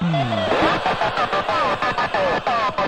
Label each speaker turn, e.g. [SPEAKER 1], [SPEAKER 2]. [SPEAKER 1] Hmm.